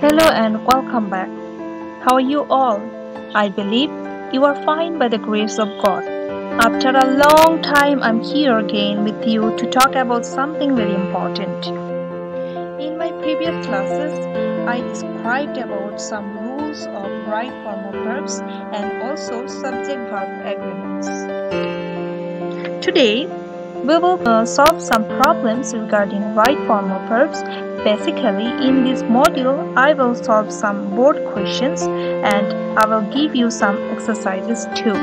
Hello and welcome back. How are you all? I believe you are fine by the grace of God. After a long time, I'm here again with you to talk about something very important. In my previous classes, I described about some rules of right form of verbs and also subject verb agreements. Today, we will uh, solve some problems regarding right form of verbs. Basically, in this module, I will solve some board questions and I will give you some exercises too.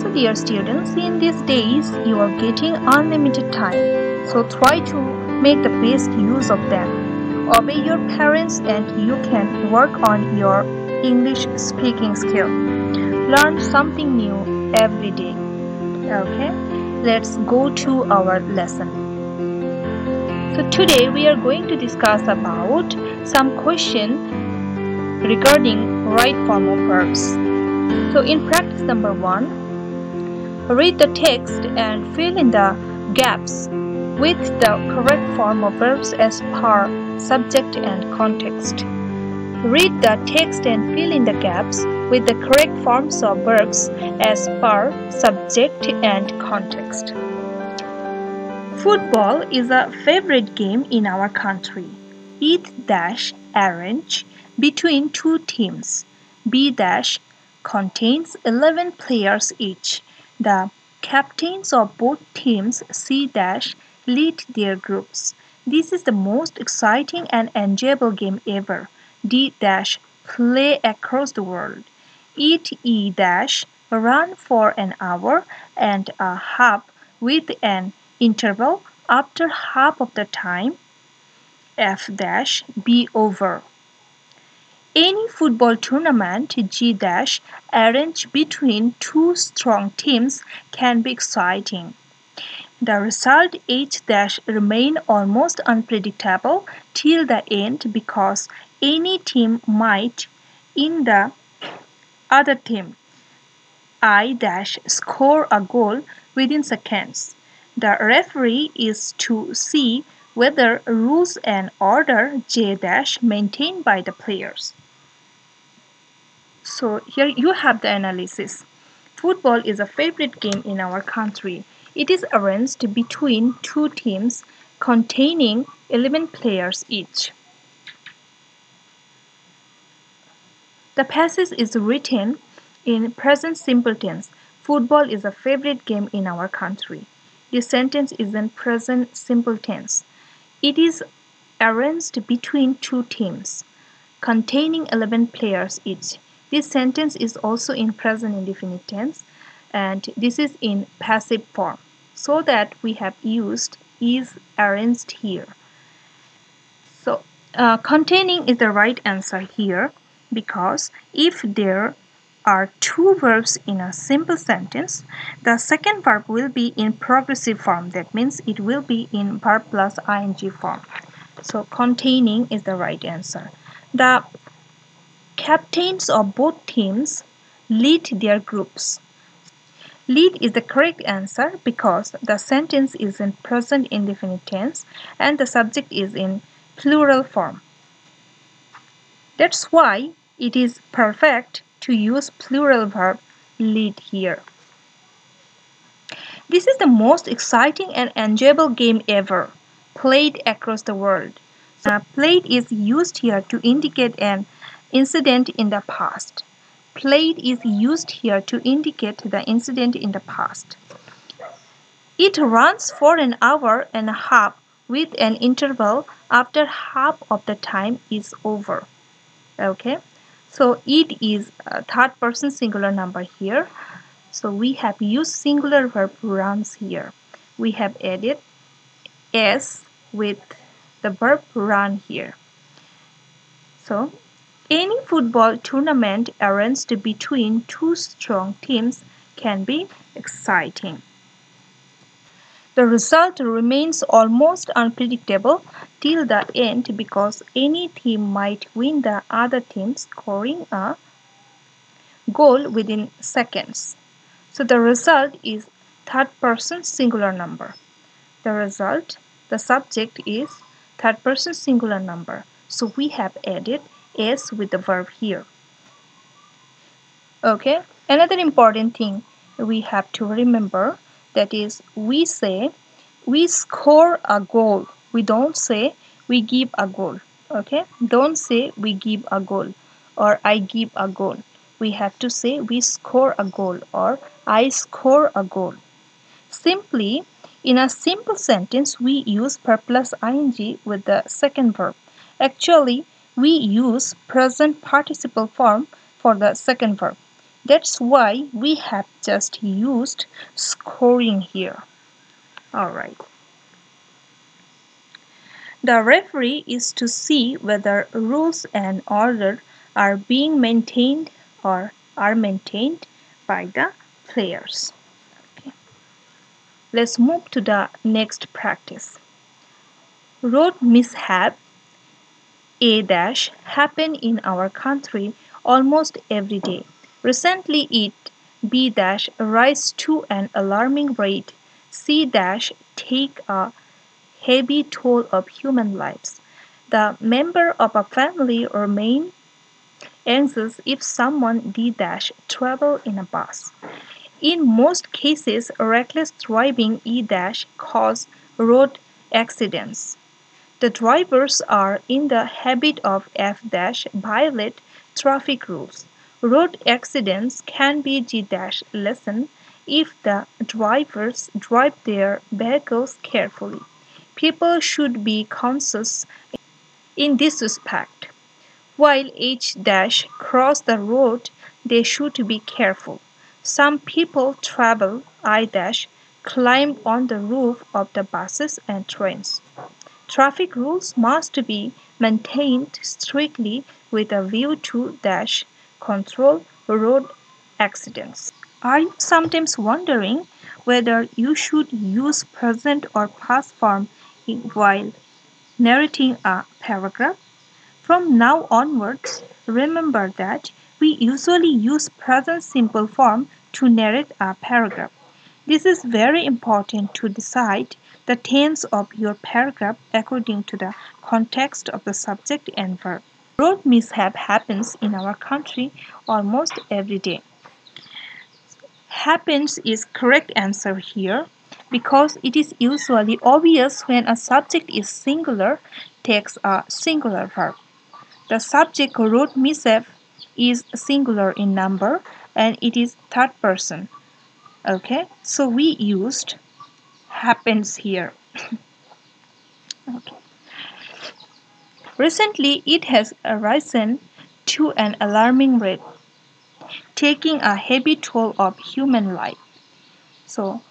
So dear students, in these days, you are getting unlimited time. So try to make the best use of them. Obey your parents and you can work on your English speaking skill. Learn something new every day. Okay? Let's go to our lesson. So today we are going to discuss about some question regarding right form of verbs. So in practice number 1, read the text and fill in the gaps with the correct form of verbs as per subject and context. Read the text and fill in the gaps with the correct forms of verbs as per subject and context. Football is a favorite game in our country. It dash arrange between two teams. B dash contains 11 players each. The captains of both teams C dash lead their groups. This is the most exciting and enjoyable game ever. D dash play across the world. Eat E dash run for an hour and a half with an interval after half of the time. F dash be over. Any football tournament G dash arranged between two strong teams can be exciting. The result H dash remain almost unpredictable till the end because any team might in the other team I dash score a goal within seconds. The referee is to see whether rules and order J dash maintained by the players. So here you have the analysis. Football is a favorite game in our country. It is arranged between two teams containing 11 players each. The passage is written in present simple tense. Football is a favorite game in our country. The sentence is in present simple tense. It is arranged between two teams containing 11 players each. This sentence is also in present indefinite tense and this is in passive form so that we have used is arranged here. So uh, containing is the right answer here because if there are two verbs in a simple sentence, the second verb will be in progressive form. That means it will be in verb plus ing form. So containing is the right answer. The captains of both teams lead their groups. Lead is the correct answer because the sentence is in present indefinite tense and the subject is in plural form. That's why it is perfect to use plural verb lead here. This is the most exciting and enjoyable game ever played across the world. Uh, played is used here to indicate an incident in the past. Played is used here to indicate the incident in the past. It runs for an hour and a half with an interval after half of the time is over. Okay. So it is a third person singular number here. So we have used singular verb runs here. We have added s with the verb run here. So any football tournament arranged between two strong teams can be exciting. The result remains almost unpredictable till the end because any team might win the other team scoring a goal within seconds. So the result is third person singular number. The result, the subject is third person singular number. So we have added s with the verb here. Okay, another important thing we have to remember that is we say we score a goal. We don't say we give a goal. Okay, don't say we give a goal or I give a goal. We have to say we score a goal or I score a goal. Simply, in a simple sentence, we use per plus ing with the second verb. Actually, we use present participle form for the second verb. That's why we have just used scoring here. Alright. The referee is to see whether rules and order are being maintained or are maintained by the players. Okay. Let's move to the next practice. Road mishap A dash happen in our country almost every day. Recently it B dash rise to an alarming rate. C dash take a heavy toll of human lives. The member of a family remain anxious if someone D dash travel in a bus. In most cases, reckless driving E dash cause road accidents. The drivers are in the habit of F dash violate traffic rules. Road accidents can be G-lessened if the drivers drive their vehicles carefully. People should be conscious in this respect. While H dash cross the road, they should be careful. Some people travel I dash, climb on the roof of the buses and trains. Traffic rules must be maintained strictly with a view to dash control road accidents. Are you sometimes wondering whether you should use present or past form while narrating a paragraph? From now onwards, remember that we usually use present simple form to narrate a paragraph. This is very important to decide the tense of your paragraph according to the context of the subject and verb. Road mishap happens in our country almost every day. Happens is correct answer here because it is usually obvious when a subject is singular takes a singular verb. The subject road mishap is singular in number and it is third person. Okay, so we used happens here. okay. Recently, it has risen to an alarming rate, taking a heavy toll of human life. So,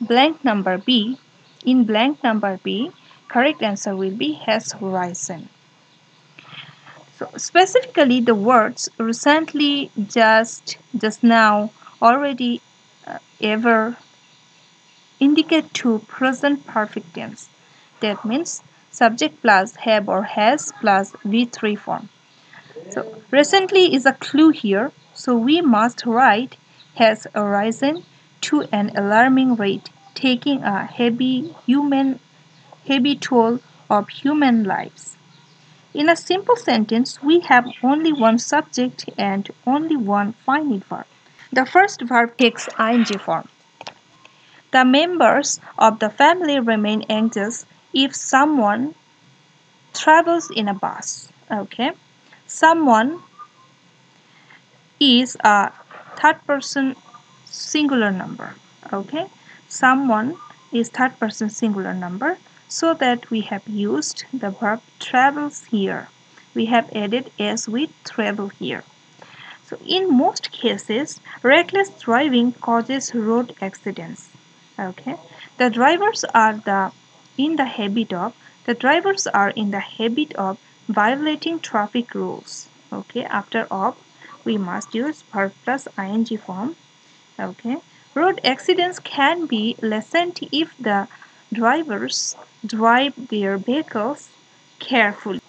blank number B, in blank number B, correct answer will be has risen. So, specifically, the words recently, just, just now, already, uh, ever indicate to present perfect tense. That means subject plus have or has plus V3 form. So recently is a clue here. So we must write has arisen to an alarming rate, taking a heavy human heavy toll of human lives. In a simple sentence, we have only one subject and only one finite verb. The first verb takes ing form. The members of the family remain anxious if someone travels in a bus okay? Someone is a third person singular number okay? Someone is third person singular number so that we have used the verb travels here. We have added as we travel here. So in most cases reckless driving causes road accidents okay? The drivers are the in the habit of the drivers are in the habit of violating traffic rules. Okay after of we must use verb plus ing form. Okay road accidents can be lessened if the drivers drive their vehicles carefully.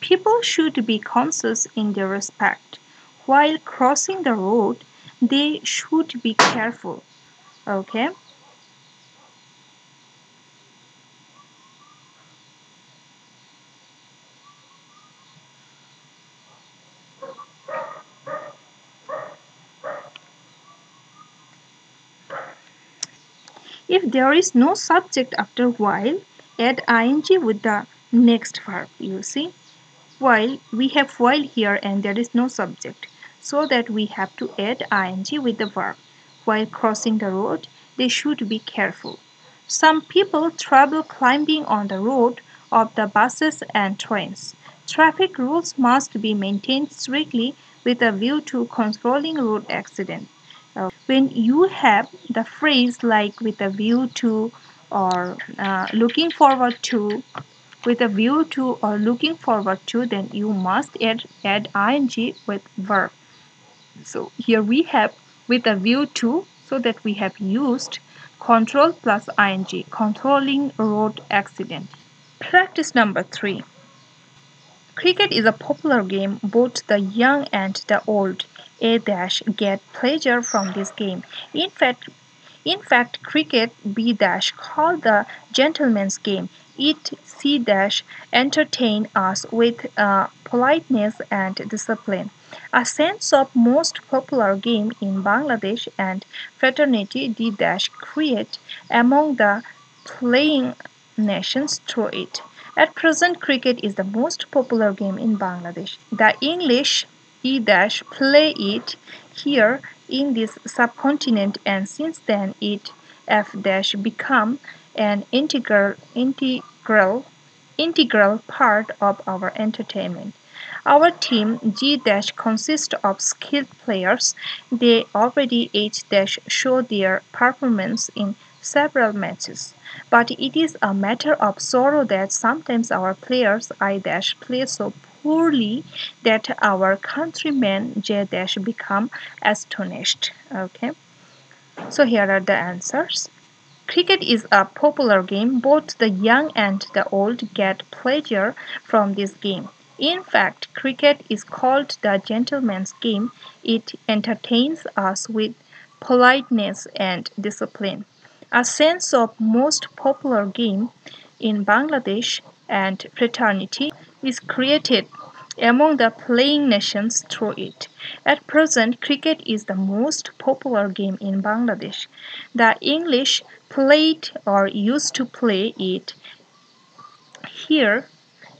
People should be conscious in their respect. While crossing the road they should be careful. Okay If there is no subject after while, add ing with the next verb. You see, while we have while here and there is no subject, so that we have to add ing with the verb. While crossing the road, they should be careful. Some people travel climbing on the road of the buses and trains. Traffic rules must be maintained strictly with a view to controlling road accidents. When you have the phrase like with a view to or uh, looking forward to with a view to or looking forward to then you must add add ing with verb. So here we have with a view to so that we have used control plus ing controlling road accident. Practice number 3 cricket is a popular game both the young and the old a dash get pleasure from this game in fact in fact cricket b dash called the gentleman's game it c dash entertain us with uh, politeness and discipline a sense of most popular game in Bangladesh and fraternity D dash create among the playing nations through it. At present, cricket is the most popular game in Bangladesh. The English E dash play it here in this subcontinent and since then it F dash become an integral integral integral part of our entertainment. Our team G dash consists of skilled players. They already H dash show their performance in several matches. But it is a matter of sorrow that sometimes our players I dash play so that our countrymen J dash become astonished. Okay. So here are the answers. Cricket is a popular game. Both the young and the old get pleasure from this game. In fact, cricket is called the gentleman's game. It entertains us with politeness and discipline. A sense of most popular game in Bangladesh and fraternity is created among the playing nations through it. At present, cricket is the most popular game in Bangladesh. The English played or used to play it here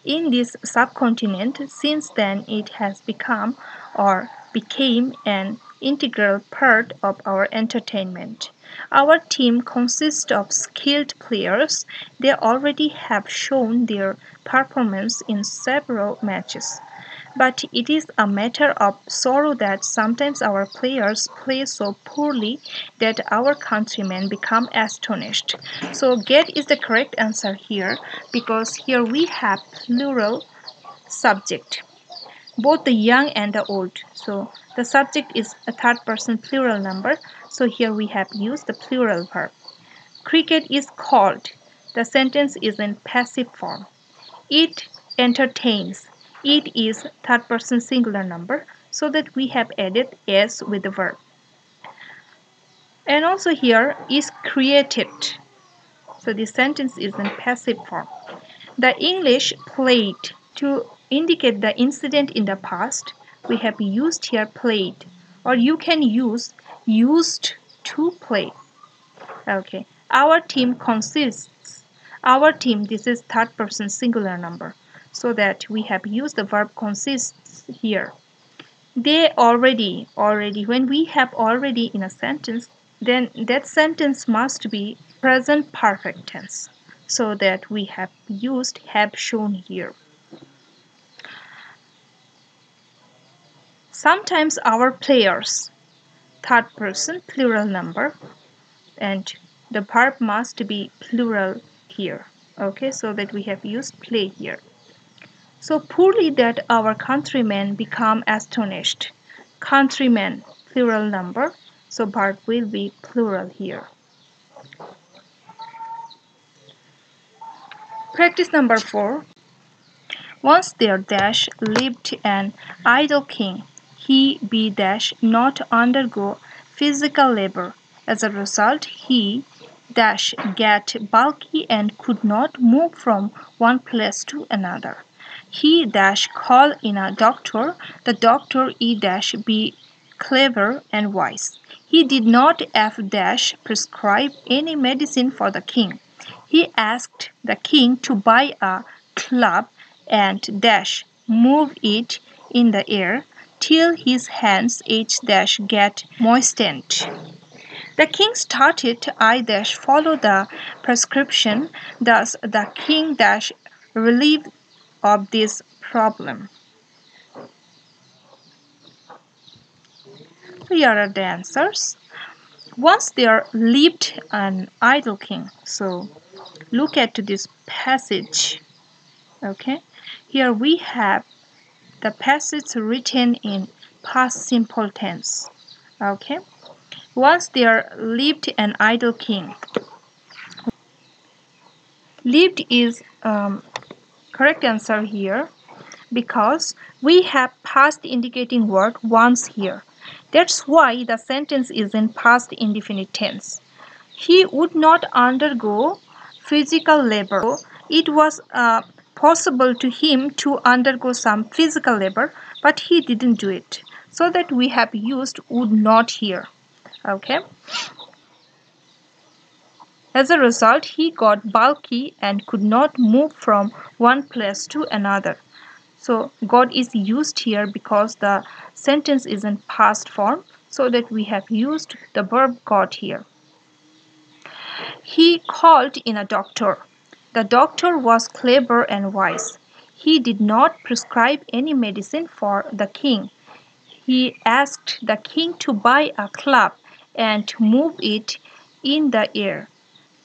in this subcontinent. Since then, it has become or became an integral part of our entertainment. Our team consists of skilled players. They already have shown their performance in several matches. But it is a matter of sorrow that sometimes our players play so poorly that our countrymen become astonished. So get is the correct answer here because here we have plural subject both the young and the old so the subject is a third person plural number so here we have used the plural verb cricket is called the sentence is in passive form it entertains it is third person singular number so that we have added s with the verb. And also here is created. So the sentence is in passive form. The English played to indicate the incident in the past. We have used here played or you can use used to play. Okay. Our team consists our team this is third person singular number so that we have used the verb consists here. They already, already, when we have already in a sentence, then that sentence must be present perfect tense so that we have used have shown here. Sometimes our players, third person plural number and the verb must be plural here okay so that we have used play here so poorly that our countrymen become astonished. Countrymen, plural number, so verb will be plural here. Practice number four. Once there dash lived an idle king. He be dash not undergo physical labor. As a result, he dash get bulky and could not move from one place to another he dash call in a doctor, the doctor e dash be clever and wise. He did not F dash prescribe any medicine for the king. He asked the king to buy a club and dash move it in the air till his hands H dash get moistened. The king started to I dash follow the prescription, thus the king dash relieved of this problem. Here are the answers. Once there lived an idle king. So look at this passage. Okay, here we have the passage written in past simple tense. Okay, once there lived an idle king. Lived is um, correct answer here because we have past indicating word once here. That's why the sentence is in past indefinite tense. He would not undergo physical labor. It was uh, possible to him to undergo some physical labor, but he didn't do it. So that we have used would not here. Okay. As a result, he got bulky and could not move from one place to another. So God is used here because the sentence is in past form so that we have used the verb got here. He called in a doctor. The doctor was clever and wise. He did not prescribe any medicine for the king. He asked the king to buy a club and move it in the air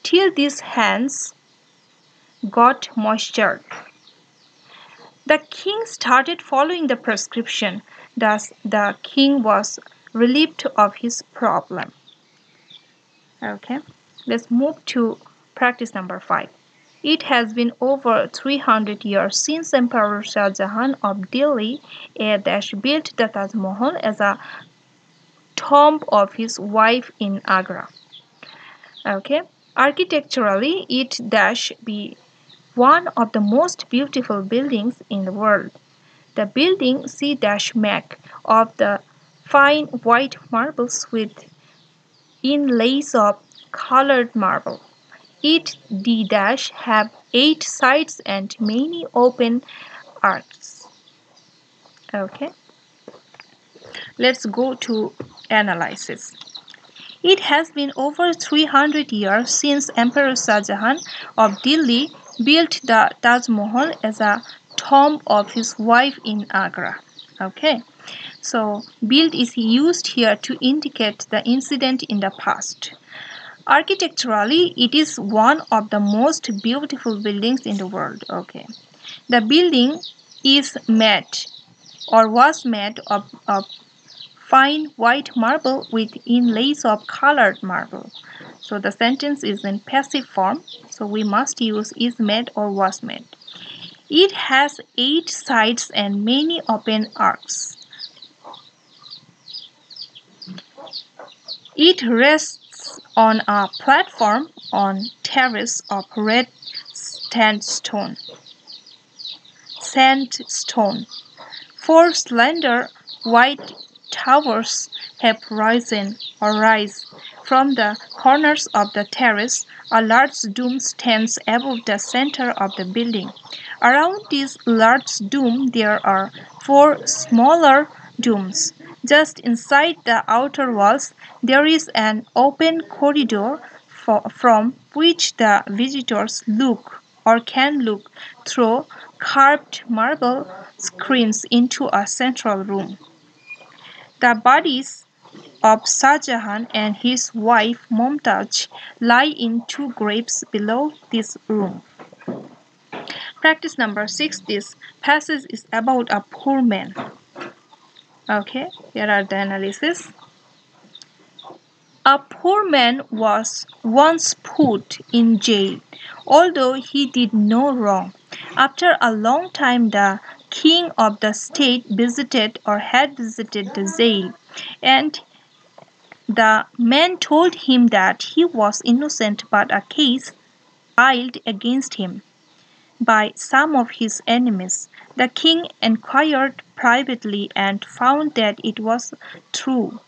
till these hands got moisture. The king started following the prescription, thus, the king was relieved of his problem. Okay, let's move to practice number five. It has been over 300 years since Emperor Shah Jahan of Delhi dash built the Taj Mahal as a tomb of his wife in Agra. Okay, architecturally, it dash be one of the most beautiful buildings in the world. The building C-Mac of the fine white marbles with inlays of colored marble. It D- dash have eight sides and many open arcs. Okay. Let's go to analysis. It has been over 300 years since Emperor Shah Jahan of Delhi built the Taj Mahal as a tomb of his wife in Agra. Okay, so built is used here to indicate the incident in the past. Architecturally, it is one of the most beautiful buildings in the world. Okay, the building is made or was made of, of fine white marble with inlays of colored marble. So the sentence is in passive form. So we must use is made or was made. It has eight sides and many open arcs. It rests on a platform on terrace of red sandstone. Sandstone. Four slender white towers have risen or rise from the corners of the terrace. A large dome stands above the center of the building. Around this large dome there are four smaller domes. Just inside the outer walls there is an open corridor for, from which the visitors look or can look through carved marble screens into a central room. The bodies of Shah and his wife Mumtaz lie in two graves below this room. Practice number six. This passage is about a poor man. Okay, here are the analysis. A poor man was once put in jail, although he did no wrong. After a long time, the king of the state visited or had visited the jail, and the man told him that he was innocent but a case filed against him by some of his enemies. The king inquired privately and found that it was true.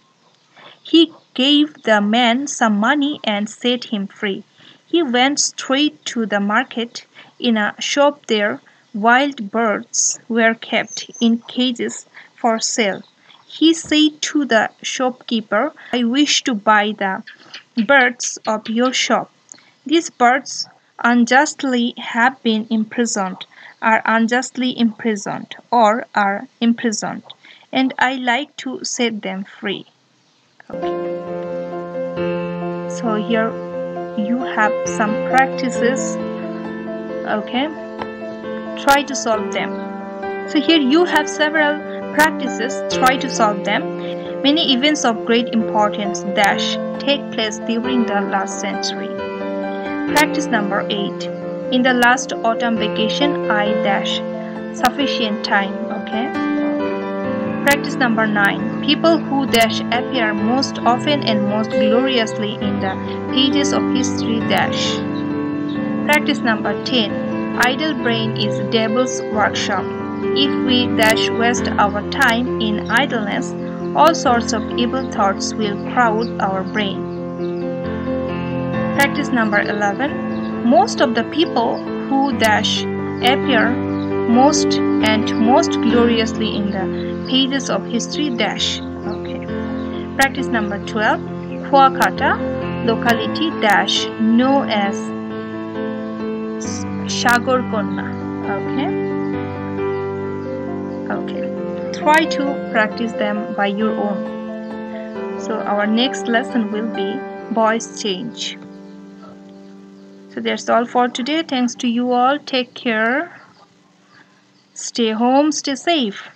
He gave the man some money and set him free. He went straight to the market. In a shop there, wild birds were kept in cages for sale. He said to the shopkeeper, I wish to buy the birds of your shop. These birds unjustly have been imprisoned, are unjustly imprisoned, or are imprisoned, and I like to set them free. Okay. So here you have some practices. Okay. Try to solve them. So here you have several practices. Try to solve them. Many events of great importance dash take place during the last century. Practice number 8. In the last autumn vacation, I dash sufficient time. Okay. Practice number 9. People who dash appear most often and most gloriously in the pages of history dash. Practice number 10. Idle brain is devil's workshop. If we dash waste our time in idleness, all sorts of evil thoughts will crowd our brain. Practice number 11. Most of the people who dash appear most and most gloriously in the pages of history dash. Okay. Practice number 12. Kuakata locality dash known as Shagorkonna. Okay. Okay. Try to practice them by your own. So our next lesson will be voice change. So that's all for today. Thanks to you all. Take care. Stay home, stay safe.